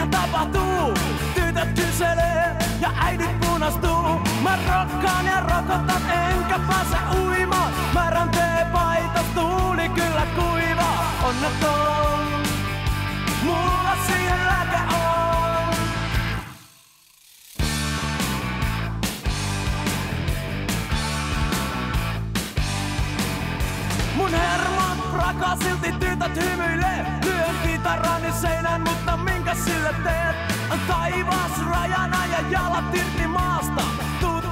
mitä tapahtuu? Tytöt kyselee ja äidit punastuu. Mä rokkaan ja rokotan enkä pääse uimaan. Mä rantee paitas, tuuli kyllä kuiva. Onneton, mulla siihen lääke on. Mun hermot prakaa silti tytöt hymyilee Lyön kitarani seinään, mutta minkä sille teet? Taivas rajana ja jalat irti maasta Tutkalla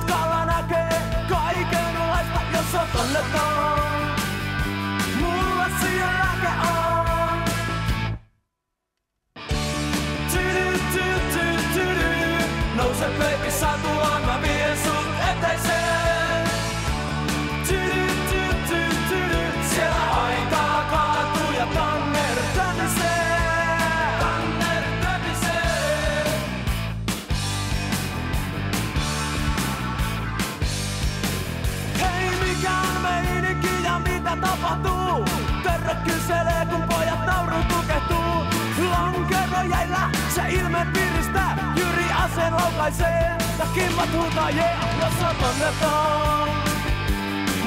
tapahtuu? Terro kyselee kun pojat nauru tukehtuu. Lonkero jäillä se ilme piristää. Jyri aseen laukaisee ja kimmat huutaa yeah, jos on onneton.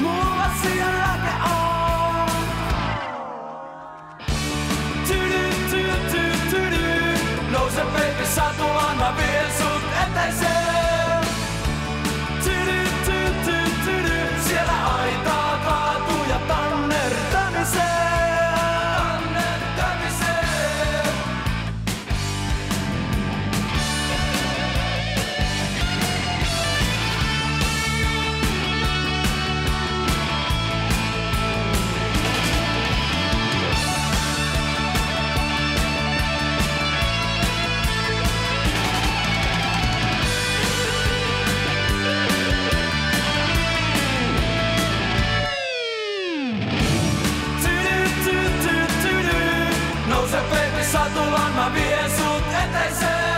Mulla siihen lääke on. Satulaan, mä vien sut eteiseen.